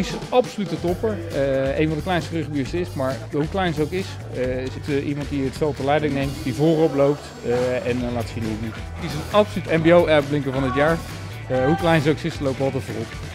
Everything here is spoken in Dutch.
Die is absoluut de topper. Uh, een van de kleinste rugbyers is, maar hoe klein ze ook is, uh, is het eh, iemand die het veld de leiding neemt, die voorop loopt en laat zien hoe het is. Is een absoluut MBO-blinker van het jaar. hoe klein ze ook is, ze lopen altijd voorop.